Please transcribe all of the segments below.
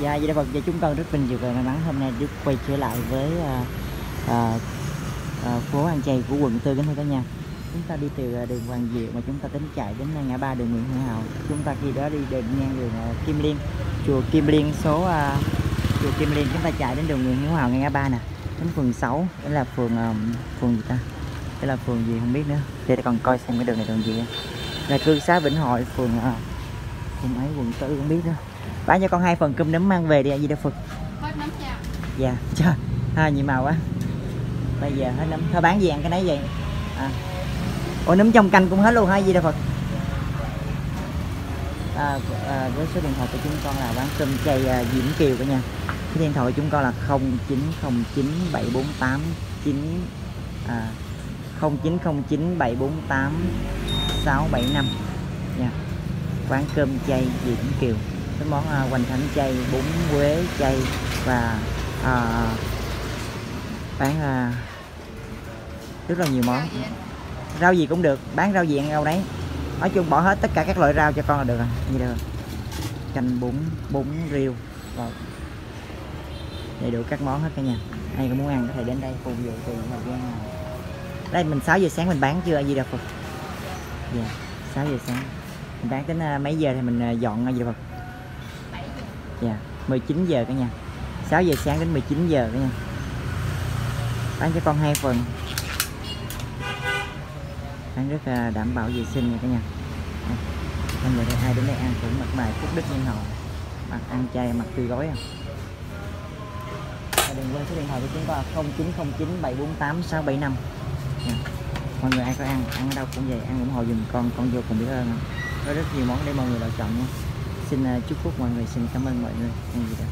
Dạ, Di Đà Phật và chúng con rất vinh dự và may mắn hôm nay được quay trở lại với à, à, à, phố An Chay của quận Tư kính thưa cả nhà. Chúng ta đi từ à, đường Hoàng Diệu mà chúng ta tính chạy đến à, ngã ba đường Nguyễn Hữu Hào. Chúng ta khi đó đi đến ngang đường à, Kim Liên, chùa Kim Liên số à, chùa Kim Liên chúng ta chạy đến đường Nguyễn Hữu Hào ngã ba nè, đến phường 6, đó là phường à, phường gì ta? Đây là phường gì không biết nữa. Để còn coi xem cái đường này đường gì. Là cư xá Vĩnh Hội phường à, phường ấy quận Tư không biết nữa. Bán cho con hai phần cơm nấm mang về đi Di Đà Phật. hết nấm nha dạ trời hai nhiều màu quá. Bây giờ hết nấm. Thôi bán gì ăn cái nấy vậy? À. ủa nấm trong canh cũng hết luôn hả gì đâu phật? À, à, với số điện thoại của chúng con là bán cơm chay à, Diễm Kiều cả nhà. Cái điện thoại của chúng con là 0909 748 9 à, 0909 748 675 nha quán cơm chay Diễm Kiều cái món à, hoành thánh chay bún quế chay và à, bán à, rất là nhiều món. Rau gì cũng được bán rau gì ăn rau đấy nói chung bỏ hết tất cả các loại rau cho con là được rồi như được canh bún bún riêu rồi đầy đủ các món hết cả nhà. Ai có muốn ăn có thể đến đây phục vụ tùy thời gian nào. Đây mình 6 giờ sáng mình bán chưa gì đâu Phật? Dạ 6 giờ sáng. Mình bán đến mấy giờ thì mình dọn gì đâu Phật? 7 Dạ, 19 giờ cả nhà. 6 giờ sáng đến 19 giờ cả nhà. Bán cho con hai phần. Bán rất là đảm bảo vệ sinh nha cả nhà. anh Mọi người đây ai đến đây ăn cũng mặt bài phúc đức nhân hậu. Mặt ăn chay mặt tươi gói à. Và đừng quên số điện thoại của chúng ta 0909 748 675. Nha. Mọi người ai có ăn, ăn ở đâu cũng vậy, ăn ủng hộ dùm con, con vô cùng biết ơn. Có rất nhiều món để mọi người lựa chọn nha xin à, chúc phúc mọi người. Xin cảm ơn mọi người. Ăn gì đó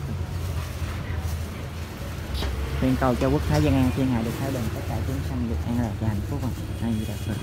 nguyện cầu cho quốc thái dân an, thiên hạ được thái bình, tất cả chúng sanh được an lạc và hạnh phúc. Ăn gì đó